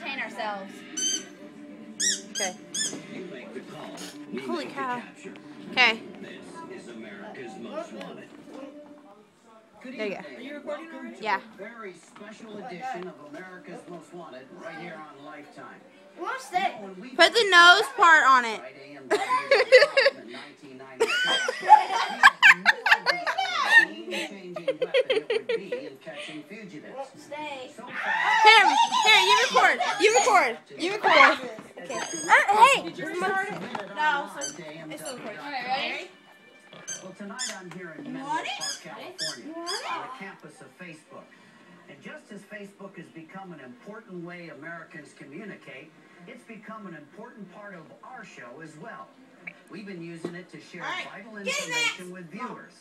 entertain ourselves. Okay. You make the call. We Holy cow. Okay. This is America's Most Wanted. Good There you go. Are you recording already? Yeah. Very special edition of America's Most Wanted right here on Lifetime. Won't stay. When we Put the nose part on it. Friday and Friday in 1996, we had no idea what a game-changing weapon it would be in catching fugitives. Stay. So Here, here, you record. You record. You record. Okay. Uh, hey. fast, No, it's still recording. Alright, ready? Well, tonight I'm here in Menlo Park. California, You want it? on the campus of Facebook. And just as Facebook has become an important way Americans communicate, it's become an important part of our show as well. We've been using it to share All right, vital information with viewers.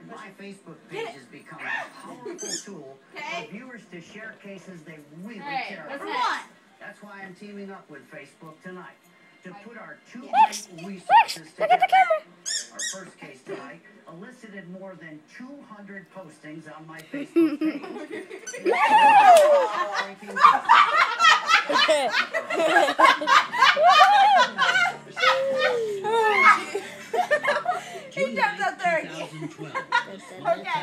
And my Facebook page has become a powerful tool Okay. for viewers to share cases they really Alright, care what's about. Next? That's why I'm teaming up with Facebook tonight to put our two Max, great Max, resources look at the together. camera. Our first case tonight elicited more than 200 postings on my Facebook page. He jumped up there again. 2012. Okay.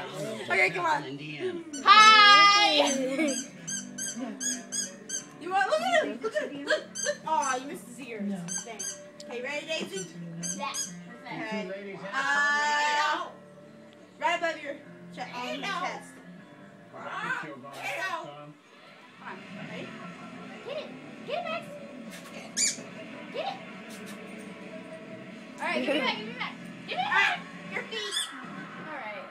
Okay, come on. Hi. You want? Look at him. Look at him. Look. Look. Oh, you missed his ears. Dang. Okay, ready, Daisy? Yeah. Okay. Uh, right above your chest. On your chest. Come on. Ready? Get it. Get it, Max. Get it. Alright, give me back. Give me back. Give me back. Your feet. Alright.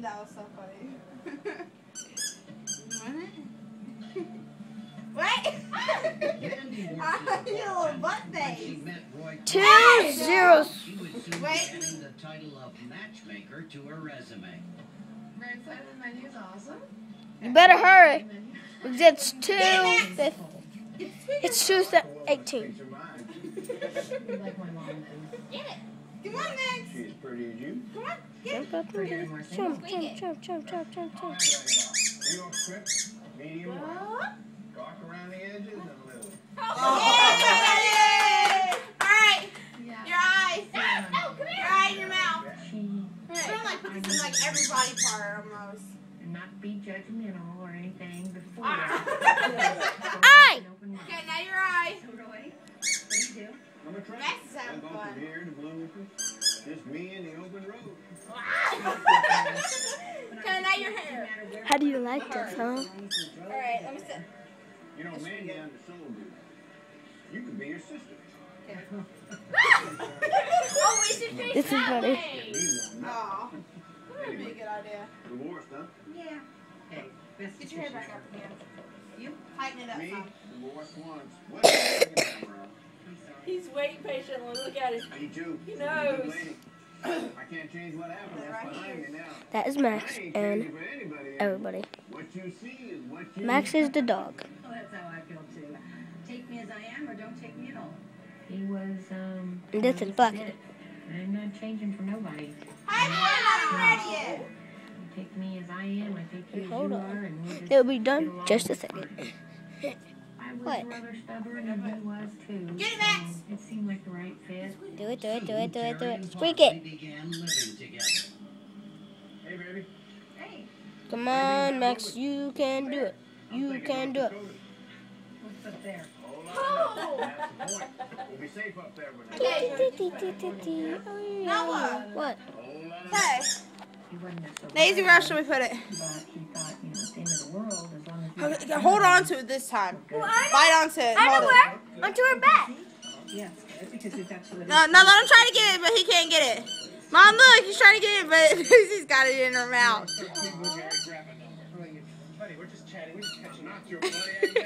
That was so funny. What? Yandy worked you little butt face. Two zeros. She would soon be Wait. the title of matchmaker to her resume. Right side of the menu is awesome. You better hurry. Because it's two. Max. It's two th- eighteen. You like my mom. Get it. Come on, Max. She's pretty as you. Come on. Get. Jump up there. Jump, jump, jump, jump, jump, jump, jump. New York strip, medium rare. Oh. Dark around the edges and a little. Yay! Alright, Yeah. your eyes. No, come Your here. eye and your mouth. She Try to like put this in like every body part almost. And not be judgmental or anything before. Ah. Eye. Okay, now your eye. Roy, what do you do? I'm a track. Max is having fun. here to Bloomington. Just me and the open road. Okay, now your hair. How do you like this, huh? You know, Mandy undersold you. You could be your sister. Oh, we should face This is that funny. way. Me That would be a good idea. Divorced, huh? Yeah. Hey, Get your hair back up again. You tighten it up Me, some. divorced once. What's the second time around? I'm sorry. He's waiting patiently. Look at it. Me too. He knows. Lady. I can't change what happened. That's Right behind me now. That is I Max ain't and anybody. everybody. What you see is what you Max is the dog. Well, that's how I feel too. Take me as I am or don't take me at all. He was, um. And this is Bucket. it. I'm not changing for nobody. I'm ready yet. Take me as I am, I take you as Hold you on. are, and we'll just It'll be done just a second. fine. I was What? rather stubborn, and he was too. Get it, Max. It seemed like the right fit. Do it, do it, do it, do it, do it. Squeak it. began living together. Hey, baby. Hey, Come on, Max. You can do it. You can do it. what's up there? Hold on. That's the point. We'll be safe up there with Okay. Oh, what? What? Whole lot of Hey. He wasn't so where should we put it? Hold on to it this time. Well, Bite onto it. Hold it. Onto her back. Yes, because it's actually. No, no, let him try to get it, but he can't get it. Mom, look, he's trying to get it, but he's got it in her mouth. Buddy, oh, we're just chatting. We're just catching on to your buddy.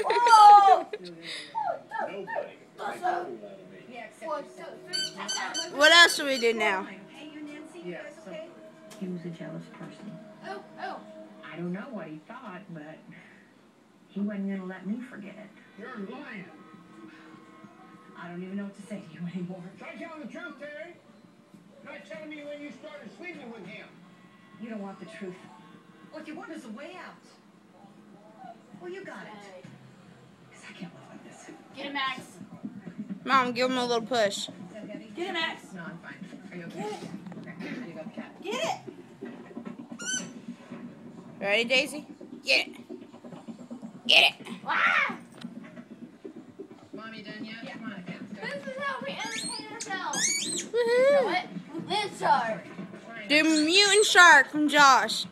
Oh! Nobody. Make a fool out of me. Yeah, except. What else should we do now? Hey, you Nancy, you Yes, guys so- He was a jealous person. Oh, oh. I don't know what he thought, but he wasn't going to let me forget it. You're lying. I don't even know what to say to you anymore. Try telling the truth, Terry. Not telling me when you started sleeping with him. You don't want the truth. What you want is a way out. Well, you You got it. 'Cause I can't live like this. Get it, Max. Mom, give him a little push. Is that heavy? Get it, Max. No, I'm fine. Are you okay? Okay. You got the cat. Get it. Ready, Daisy? Get it. Get it. Ah! Mom, you done yet? Come on, cat. This is how we entertain ourselves. Know Woohoo. With shark. The mutant shark from Josh.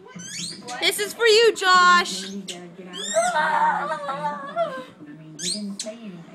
What? This is for you, Josh.